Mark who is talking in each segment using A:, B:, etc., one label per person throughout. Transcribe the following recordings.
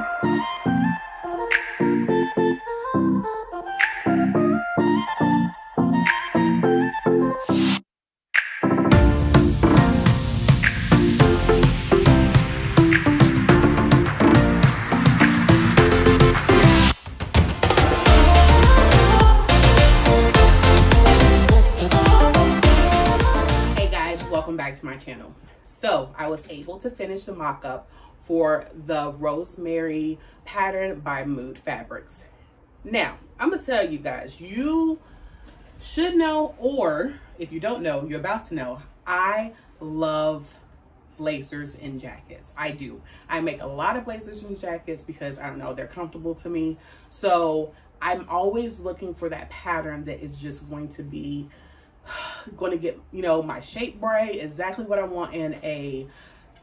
A: Música So I was able to finish the mock-up for the Rosemary pattern by Mood Fabrics. Now, I'm gonna tell you guys, you should know, or if you don't know, you're about to know, I love blazers and jackets. I do. I make a lot of blazers and jackets because I don't know, they're comfortable to me. So I'm always looking for that pattern that is just going to be going to get, you know, my shape right, exactly what I want in a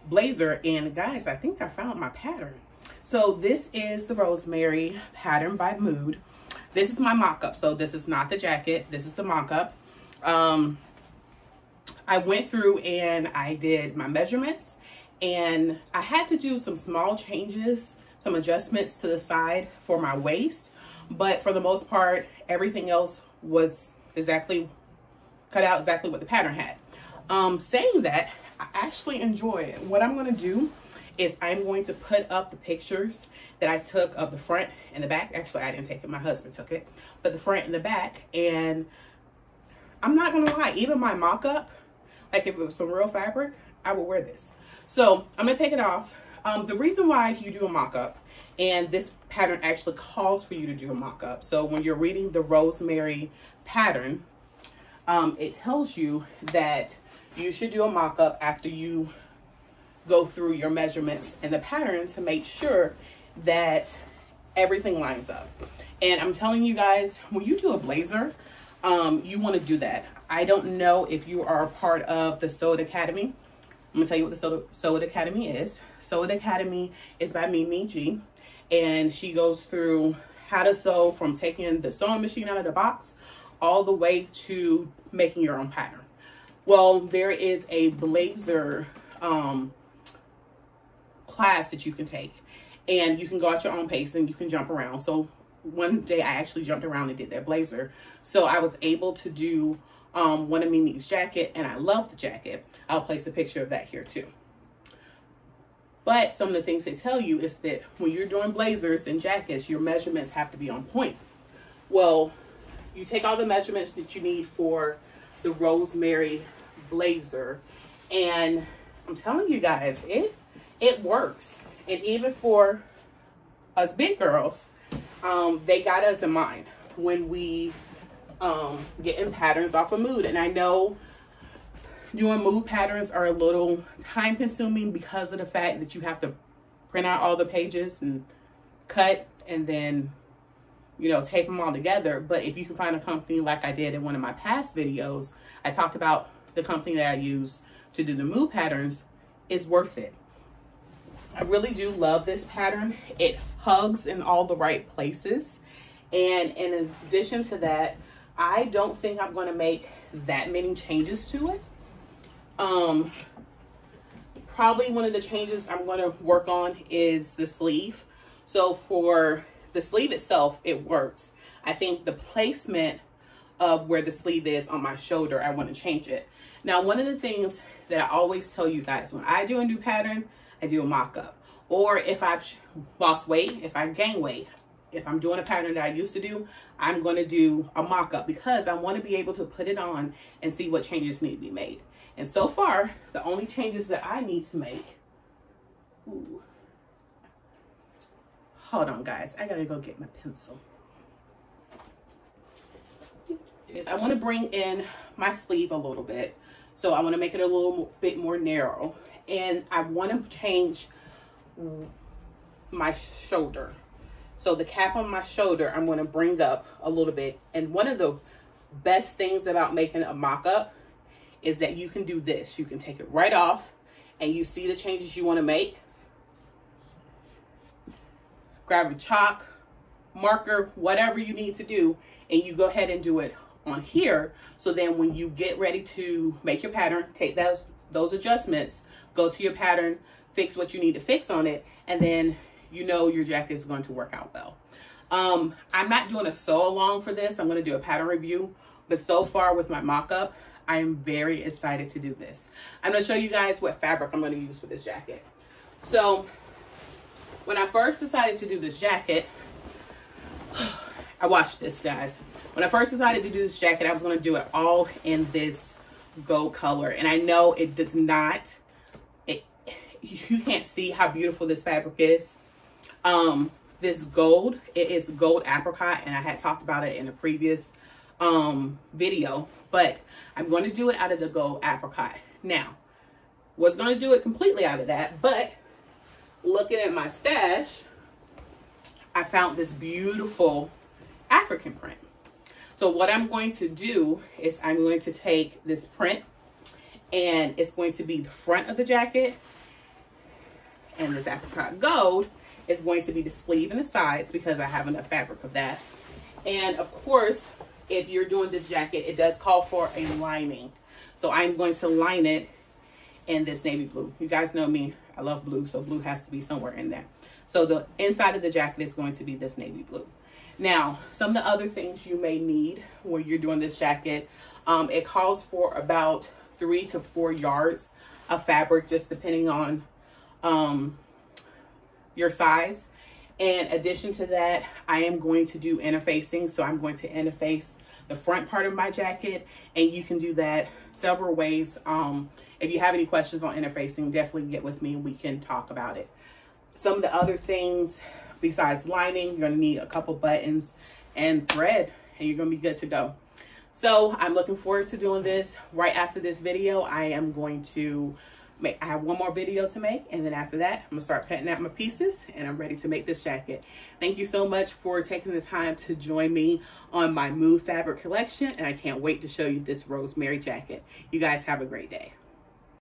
A: blazer. And guys, I think I found my pattern. So this is the Rosemary pattern by Mood. This is my mock-up. So this is not the jacket. This is the mock-up. Um, I went through and I did my measurements and I had to do some small changes, some adjustments to the side for my waist. But for the most part, everything else was exactly cut out exactly what the pattern had. Um, saying that, I actually enjoy it. What I'm going to do is I'm going to put up the pictures that I took of the front and the back. Actually, I didn't take it. My husband took it. But the front and the back. And I'm not going to lie. Even my mock-up, like if it was some real fabric, I would wear this. So I'm going to take it off. Um, the reason why you do a mock-up, and this pattern actually calls for you to do a mock-up. So when you're reading the Rosemary pattern, um, it tells you that you should do a mock-up after you go through your measurements and the pattern to make sure that everything lines up. And I'm telling you guys, when you do a blazer, um, you want to do that. I don't know if you are a part of the Sew It Academy. I'm gonna tell you what the Sew, Sew It Academy is. Sew It Academy is by Mimi G, and she goes through how to sew from taking the sewing machine out of the box all the way to making your own pattern. Well, there is a blazer um, class that you can take and you can go at your own pace and you can jump around. So one day I actually jumped around and did that blazer. So I was able to do um, one of Mimi's jacket and I love the jacket. I'll place a picture of that here too. But some of the things they tell you is that when you're doing blazers and jackets, your measurements have to be on point. Well, you take all the measurements that you need for the rosemary blazer and I'm telling you guys it it works. And even for us big girls um, they got us in mind when we um, getting patterns off of mood. And I know doing mood patterns are a little time consuming because of the fact that you have to print out all the pages and cut and then you know, tape them all together. But if you can find a company like I did in one of my past videos, I talked about the company that I use to do the mood patterns is worth it. I really do love this pattern. It hugs in all the right places. And in addition to that, I don't think I'm going to make that many changes to it. Um, probably one of the changes I'm going to work on is the sleeve. So for the sleeve itself, it works. I think the placement of where the sleeve is on my shoulder, I want to change it. Now, one of the things that I always tell you guys, when I do a new pattern, I do a mock-up. Or if I've lost weight, if I gain weight, if I'm doing a pattern that I used to do, I'm going to do a mock-up because I want to be able to put it on and see what changes need to be made. And so far, the only changes that I need to make, ooh, Hold on, guys. I gotta go get my pencil. Is I want to bring in my sleeve a little bit. So I want to make it a little bit more narrow. And I want to change my shoulder. So the cap on my shoulder, I'm going to bring up a little bit. And one of the best things about making a mock-up is that you can do this. You can take it right off and you see the changes you want to make grab a chalk, marker, whatever you need to do, and you go ahead and do it on here. So then when you get ready to make your pattern, take those, those adjustments, go to your pattern, fix what you need to fix on it, and then you know your jacket is going to work out well. Um, I'm not doing a sew along for this. I'm going to do a pattern review. But so far with my mock-up, I am very excited to do this. I'm going to show you guys what fabric I'm going to use for this jacket. So when I first decided to do this jacket, I watched this, guys. When I first decided to do this jacket, I was going to do it all in this gold color. And I know it does not, it, you can't see how beautiful this fabric is. Um, this gold, it is gold apricot. And I had talked about it in a previous um, video. But I'm going to do it out of the gold apricot. Now, was going to do it completely out of that. But looking at my stash, I found this beautiful African print. So what I'm going to do is I'm going to take this print and it's going to be the front of the jacket and this apricot gold is going to be the sleeve and the sides because I have enough fabric of that. And of course, if you're doing this jacket, it does call for a lining. So I'm going to line it in this navy blue. You guys know me, I love blue, so blue has to be somewhere in there. So the inside of the jacket is going to be this navy blue. Now, some of the other things you may need when you're doing this jacket, um, it calls for about three to four yards of fabric, just depending on um, your size. In addition to that, I am going to do interfacing. So I'm going to interface the front part of my jacket and you can do that several ways. Um, if you have any questions on interfacing, definitely get with me and we can talk about it. Some of the other things besides lining, you're gonna need a couple buttons and thread and you're gonna be good to go. So I'm looking forward to doing this. Right after this video, I am going to make, I have one more video to make. And then after that, I'm gonna start cutting out my pieces and I'm ready to make this jacket. Thank you so much for taking the time to join me on my Mood Fabric collection. And I can't wait to show you this rosemary jacket. You guys have a great day.